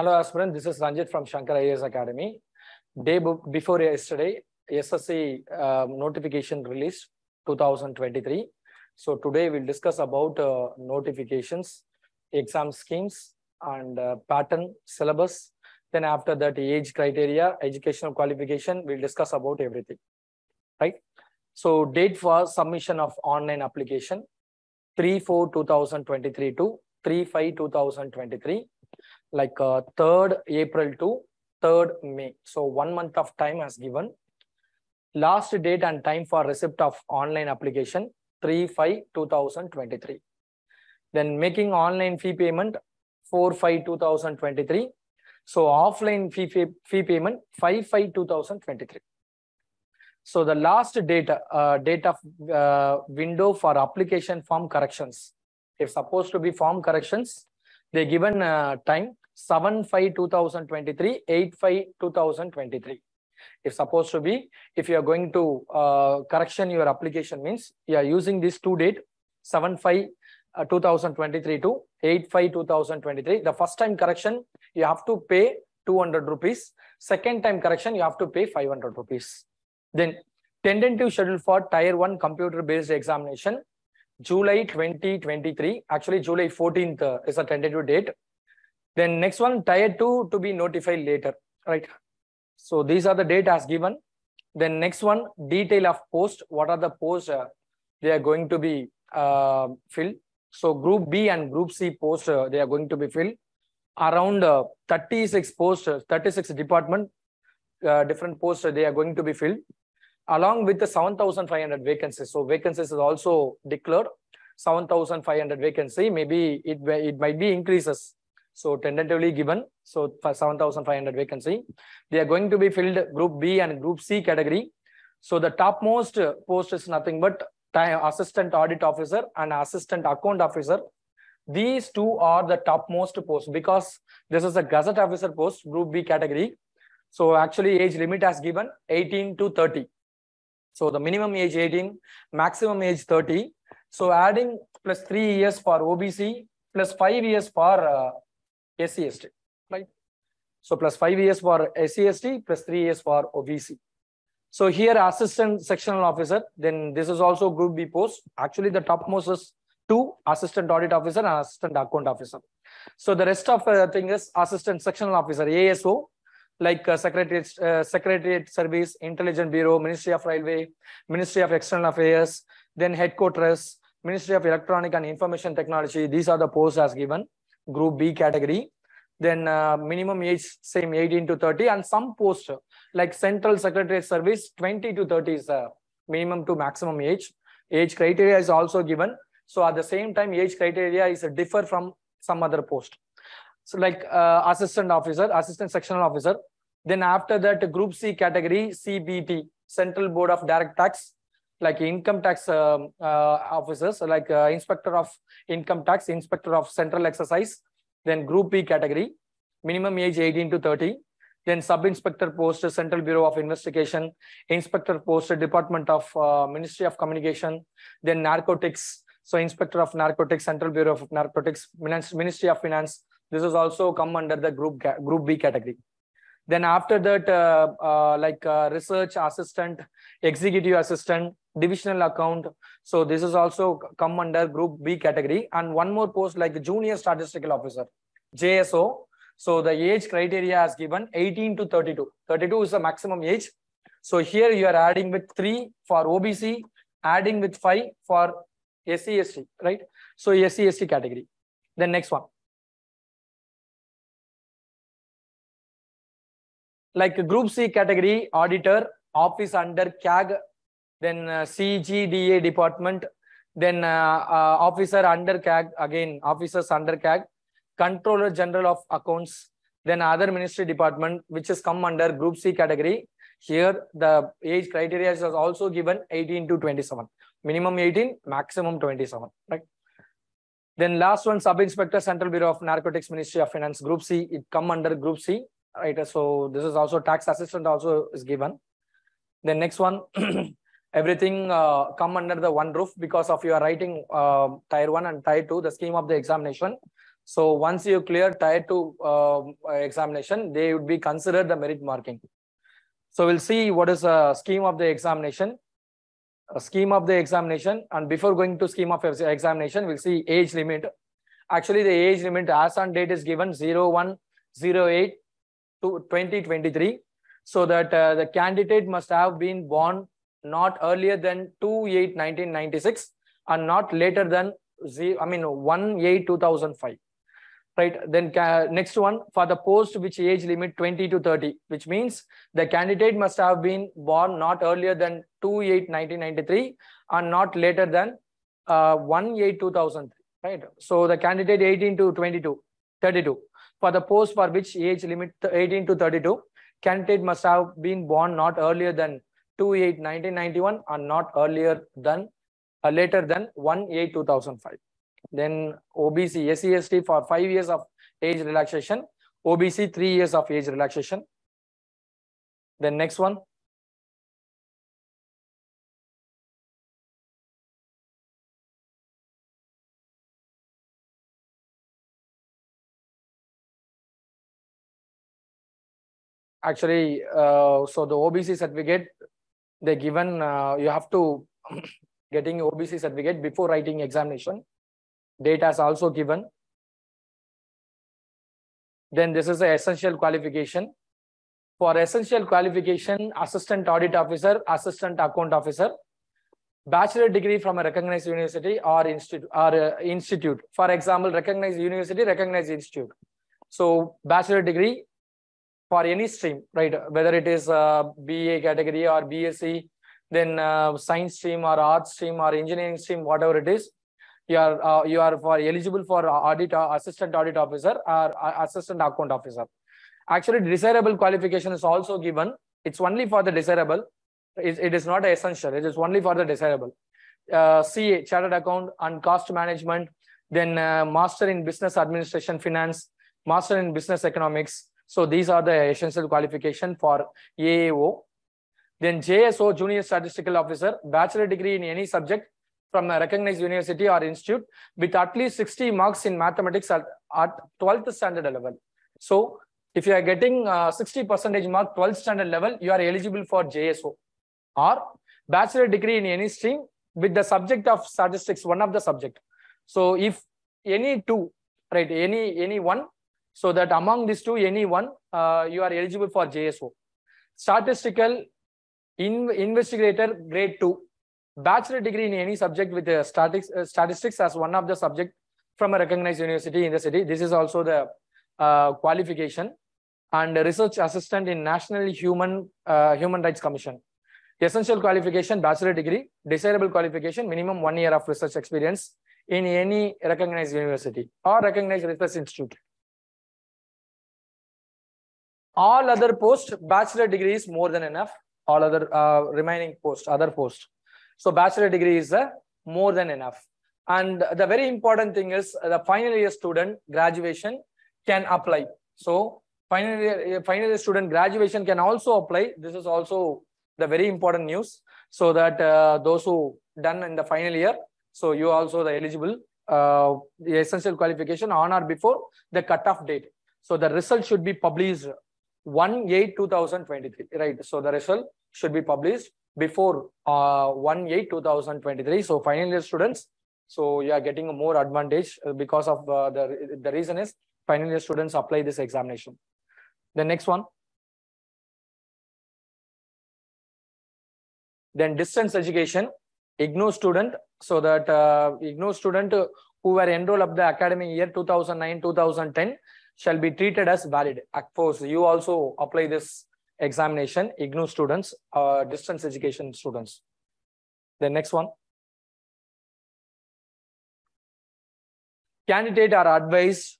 Hello, aspirant. This is Ranjit from Shankar IAS Academy. Day before yesterday, SSC um, notification released 2023. So today we'll discuss about uh, notifications, exam schemes, and uh, pattern syllabus. Then after that, age criteria, educational qualification. We'll discuss about everything. Right. So date for submission of online application: 3 4 2023 to 3 5 2023 like uh, 3rd April to 3rd May. So one month of time has given. Last date and time for receipt of online application 3 5 2023. Then making online fee payment 4 5 2023. So offline fee, fee, fee payment 5 5 2023. So the last date, uh, date of uh, window for application form corrections. If supposed to be form corrections, they given uh, time 7 5 2023 8 5 2023 if supposed to be if you are going to uh, correction your application means you are using this two date 7 5 uh, 2023 to 8 5 2023 the first time correction you have to pay 200 rupees. Second time correction you have to pay 500 rupees. Then tentative schedule for tier 1 computer based examination July 2023. Actually, July 14th uh, is a tentative date. Then next one, tier 2 to be notified later, right? So these are the date as given. Then next one, detail of post. What are the posts uh, they are going to be uh, filled? So group B and group C post uh, they are going to be filled. Around uh, 36 posts, uh, 36 department, different posts they are going to be filled along with the 7,500 vacancies. So vacancies is also declared 7,500 vacancy. Maybe it, it might be increases. So tentatively given, so for 7,500 vacancy, they are going to be filled group B and group C category. So the topmost post is nothing but assistant audit officer and assistant account officer. These two are the topmost posts because this is a gazette officer post, group B category. So actually age limit has given 18 to 30. So the minimum age 18, maximum age 30. So adding plus three years for OBC, plus five years for uh, SCST, right? So plus five years for SCST, plus three years for OBC. So here assistant sectional officer, then this is also group B post. Actually the topmost is two assistant audit officer and assistant account officer. So the rest of the uh, thing is assistant sectional officer, ASO, like uh, secretariat, uh, secretariat service, intelligence bureau, ministry of railway, ministry of external affairs, then headquarters, ministry of electronic and information technology. These are the posts as given, group B category. Then uh, minimum age same 18 to 30 and some posts like central secretariat service 20 to 30 is minimum to maximum age. Age criteria is also given. So at the same time, age criteria is differ from some other post. So like uh, assistant officer, assistant sectional officer. Then after that, group C category, CBT, Central Board of Direct Tax, like income tax um, uh, officers, like uh, inspector of income tax, inspector of central excise. Then group B category, minimum age 18 to 30. Then sub-inspector post, Central Bureau of Investigation, inspector post, Department of uh, Ministry of Communication. Then narcotics, so inspector of narcotics, Central Bureau of Narcotics, Ministry of Finance, this is also come under the group group b category. Then after that uh, uh, like uh, research assistant executive assistant divisional account. So this is also come under group b category. And one more post like junior statistical officer jso so the age criteria is given 18 to 32 32 is the maximum age. So here you are adding with 3 for obc adding with 5 for scst right? So scst category. Then next one like group C category auditor office under CAG, then uh, CGDA department, then uh, uh, officer under CAG again officers under CAG, controller general of accounts, then other ministry department which is come under group C category. Here the age criteria is also given 18 to 27, minimum 18, maximum 27, right? Then last one, sub inspector, Central Bureau of Narcotics, Ministry of Finance, Group C. It come under Group C right so this is also tax assistant also is given the next one everything uh, come under the one roof because of your writing uh, tier 1 and tier 2 the scheme of the examination So once you clear tier two uh, examination, they would be considered the merit marking. So we'll see what is a scheme of the examination. A scheme of the examination. And before going to scheme of examination, we'll see age limit. Actually, the age limit as on date is given 0108 to 2023. So that uh, the candidate must have been born not earlier than 2 8 1996 and not later than, I mean, 1 8 2005 right then next one for the post which age limit 20 to 30 which means the candidate must have been born not earlier than 2 8 1993 and not later than uh, 1 8 2003 right so the candidate 18 to 22 32 for the post for which age limit 18 to 32 candidate must have been born not earlier than 2 8 1991 and not earlier than uh, later than 1 8 2005 then OBC, SCST for five years of age relaxation, OBC three years of age relaxation. Then next one. Actually, uh, so the OBC certificate, they given, uh, you have to getting OBC certificate before writing examination data is also given. Then this is the essential qualification. For essential qualification, assistant audit officer, assistant account officer, bachelor degree from a recognized university or institute or uh, institute. For example, recognized university, recognized institute. So bachelor degree for any stream, right? Whether it is a BA category or BSc, then uh, science stream or arts stream or engineering stream, whatever it is, you are uh, you are for eligible for audit uh, assistant audit officer or uh, assistant account officer. Actually desirable qualification is also given. It's only for the desirable. It, it is not essential. It is only for the desirable. Uh, ca chartered account and cost management then uh, master in business administration finance master in business economics so these are the essential qualification for aao then jso junior statistical officer bachelor degree in any subject from a recognized university or institute with at least 60 marks in mathematics at, at 12th standard level. So if you are getting uh, 60 percentage mark 12th standard level, you are eligible for JSO or bachelor degree in any stream with the subject of statistics, one of the subject. So if any two, right, any, any one, so that among these two, any one, uh, you are eligible for JSO. Statistical in, investigator grade two, bachelor degree in any subject with uh, statistics, uh, statistics as one of the subject from a recognized university in the city. This is also the uh, qualification and research assistant in National Human uh, Human Rights Commission. Essential qualification, bachelor degree, desirable qualification, minimum one year of research experience in any recognized university or recognized research institute. All other post, bachelor degree is more than enough. All other uh, remaining post, other post. So bachelor degree is uh, more than enough. And the very important thing is the final year student graduation can apply. So final year, final year student graduation can also apply. This is also the very important news. So that uh, those who done in the final year, so you also the eligible uh, the essential qualification on or before the cutoff date. So the result should be published 1 8 2023, right? So the result should be published before uh, 1 8 2023 so final year students so you are getting a more advantage uh, because of uh, the the reason is final year students apply this examination. The next one. Then distance education IGNOU student so that uh, IGNOU student who were enrolled up the academic year 2009 2010 shall be treated as valid of course you also apply this examination, IGNOU students, uh, distance education students. The next one. Candidate are advised,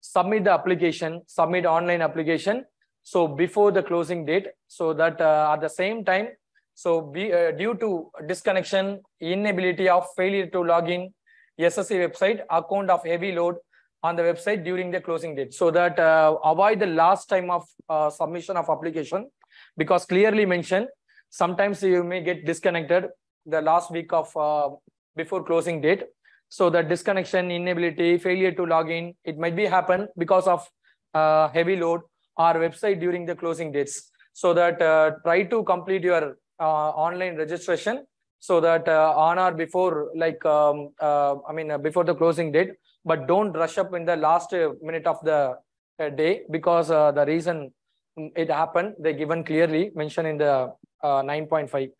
submit the application, submit online application. So before the closing date, so that uh, at the same time, so be, uh, due to disconnection, inability of failure to log in, SSC website, account of heavy load, on the website during the closing date so that uh, avoid the last time of uh, submission of application because clearly mentioned sometimes you may get disconnected the last week of uh, before closing date So the disconnection, inability, failure to log in, it might be happen because of uh, heavy load or website during the closing dates. So that uh, try to complete your uh, online registration so that on or before like um, I mean before the closing date, but don't rush up in the last uh, minute of the uh, day because uh, the reason it happened they given clearly mentioned in the uh, 9.5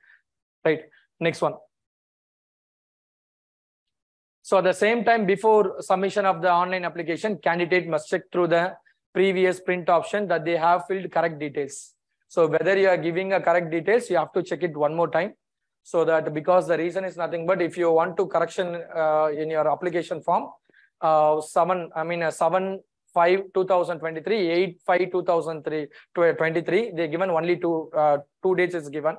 right. Next one. So at the same time before submission of the online application candidate must check through the previous print option that they have filled correct details. So whether you are giving a correct details you have to check it one more time. So that because the reason is nothing but if you want to correction uh, in your application form uh, 7 i mean uh, 7 5 2023 8 5 2003 23 they given only two uh, two dates is given.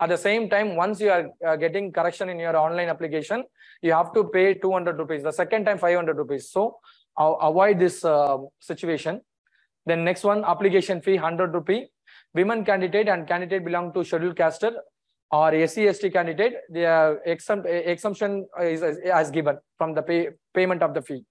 At the same time once you are uh, getting correction in your online application you have to pay 200 rupees the second time 500 rupees. So uh, avoid this uh, situation. Then next one application fee 100 rupee. Women candidate and candidate belong to scheduled caster or SC ST candidate, the exempt, exemption is, is as given from the pay, payment of the fee.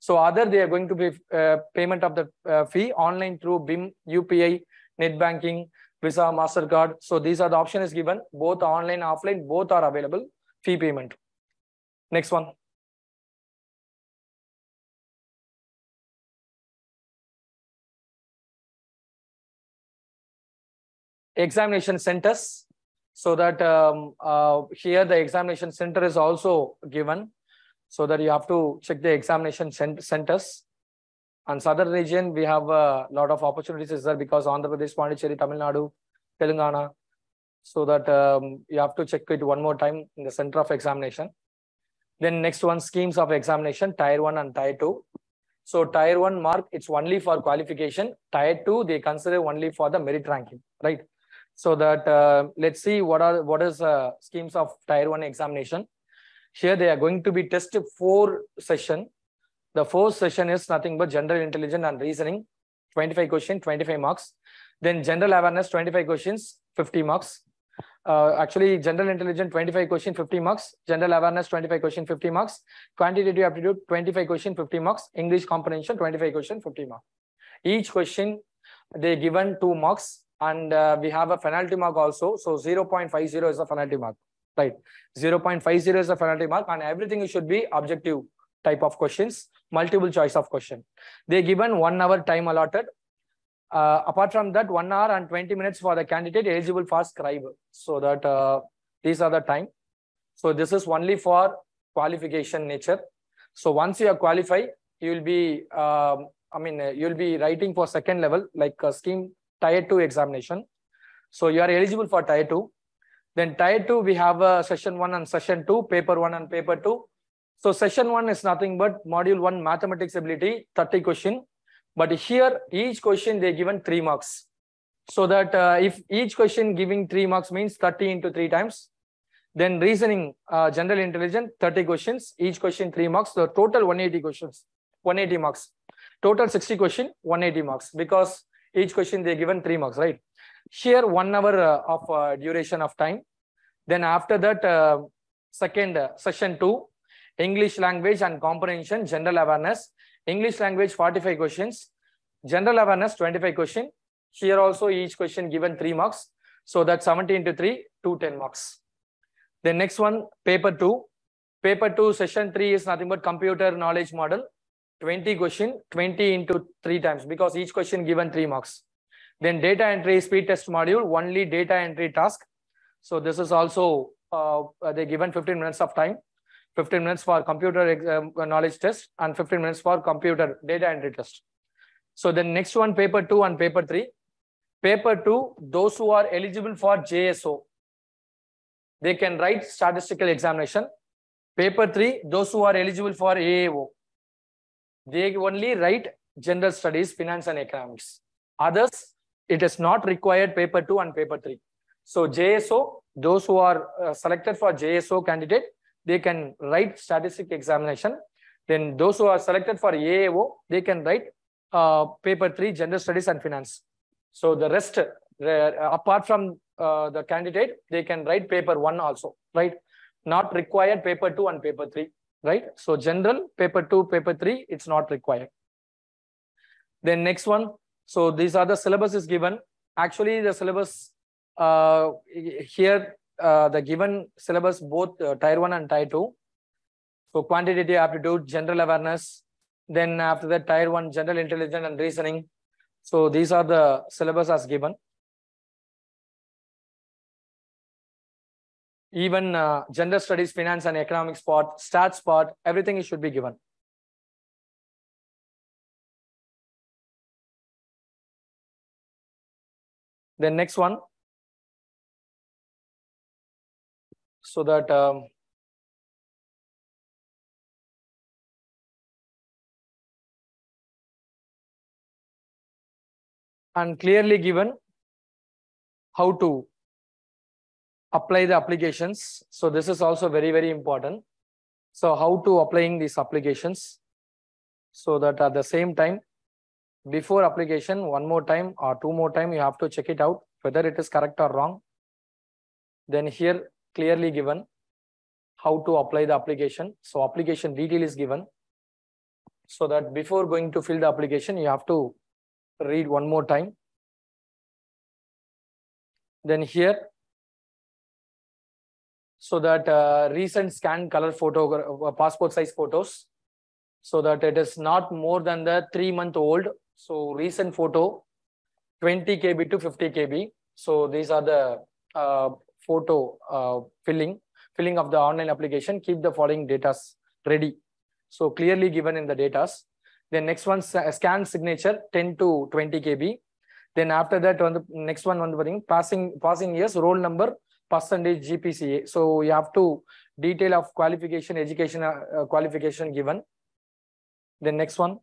So other they are going to be uh, payment of the uh, fee online through BHIM, UPI, net banking, Visa, Mastercard. So these are the option is given. Both online, offline, both are available. Fee payment. Next one. Examination centers so that um, uh, here the examination center is also given so that you have to check the examination centers. And southern region, we have a lot of opportunities there because Andhra Pradesh, Pondicherry, Tamil Nadu, Telangana. So that um, you have to check it one more time in the center of examination. Then next one, schemes of examination, tier one and tier two. So tier one mark, it's only for qualification. Tier two, they consider only for the merit ranking, right? So that uh, let's see what are what is uh, schemes of tier one examination. Here they are going to be tested four session. The first session is nothing but general intelligence and reasoning, 25 question, 25 marks. Then general awareness, 25 questions, 50 marks. Uh, actually, general intelligence, 25 question, 50 marks. General awareness, 25 question, 50 marks. Quantitative aptitude, 25 question, 50 marks. English comprehension, 25 question, 50 marks. Each question, they given two marks and uh, we have a penalty mark also. So 0.50 is a penalty mark, right? 0.50 is a penalty mark and everything should be objective type of questions, multiple choice of question. They given one hour time allotted. Uh, apart from that, one hour and 20 minutes for the candidate eligible for scribe. So that uh, these are the time. So this is only for qualification nature. So once you are qualified, you will be, um, I mean, you'll be writing for second level, like a scheme tier 2 examination. So you are eligible for tier 2. Then tier 2, we have a session 1 and session 2, paper 1 and paper 2. So session 1 is nothing but module 1 mathematics ability, 30 question. But here, each question they given 3 marks. So that uh, if each question giving 3 marks means 30 into 3 times, then reasoning, uh, general intelligence, 30 questions, each question 3 marks. So total 180 questions, 180 marks. Total 60 question, 180 marks because each question they given three marks, right? Here one hour uh, of uh, duration of time. Then after that, uh, second session two, English language and comprehension, general awareness. English language 45 questions, general awareness 25 question. Here also each question given three marks. So that's 70 into 3, 210 marks. The next one, paper 2. Paper 2, session 3 is nothing but computer knowledge model. 20 question, 20 into 3 times because each question given 3 marks. Then data entry speed test module, only data entry task. So this is also, uh, they given 15 minutes of time, 15 minutes for computer knowledge test and 15 minutes for computer data entry test. So the next one, paper 2 and paper 3. Paper 2, those who are eligible for JSO, they can write statistical examination. Paper 3, those who are eligible for AAO, they only write general studies, finance and economics. Others, it is not required paper two and paper three. So JSO, those who are uh, selected for JSO candidate, they can write statistic examination. Then those who are selected for AAO, they can write uh, paper three, general studies and finance. So the rest, uh, apart from uh, the candidate, they can write paper one also, right? Not required paper two and paper three. right? So general, paper two, paper three, it's not required. Then next one, so these are the syllabus is given. Actually, the syllabus uh, here, uh, the given syllabus, both uh, tier one and tier two. So quantitative aptitude, general awareness, then after that tier one, general intelligence and reasoning. So these are the syllabus as given. Even uh, gender studies, finance and economics part, stats part, everything should be given. Then next one. So that um, and clearly given how to apply the applications. So this is also very, very important. So how to applying these applications so that at the same time, before application, one more time or two more time, you have to check it out whether it is correct or wrong. Then here clearly given how to apply the application. So application detail is given so that before going to fill the application, you have to read one more time. Then here, so that uh, recent scan color photo, uh, passport size photos, so that it is not more than the three month old. So recent photo, 20 KB to 50 KB. So these are the uh, photo uh, filling, filling of the online application. Keep the following data ready. So clearly given in the data. Then next one, scan signature 10 to 20 KB. Then after that, on the next one, on the passing passing years, roll number, percentage GPCA. So you have to detail of qualification, education uh, qualification given. Then next one.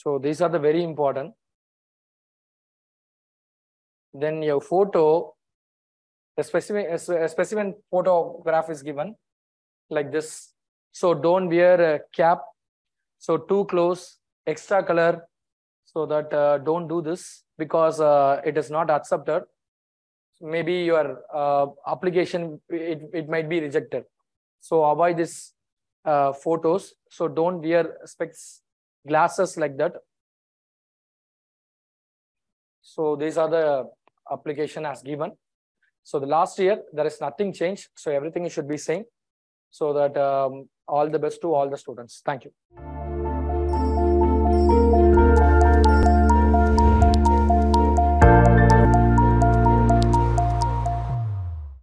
So these are the very important. Then your photo, a specimen, a specimen photograph is given like this. So don't wear a cap. So too close, extra color. So that uh, don't do this because uh, it is not accepted. Maybe your uh, application, it, it might be rejected. So avoid this uh, photos. So don't wear specs, glasses like that. So these are the application as given. So the last year, there is nothing changed. So everything should be same so that um, all the best to all the students. Thank you.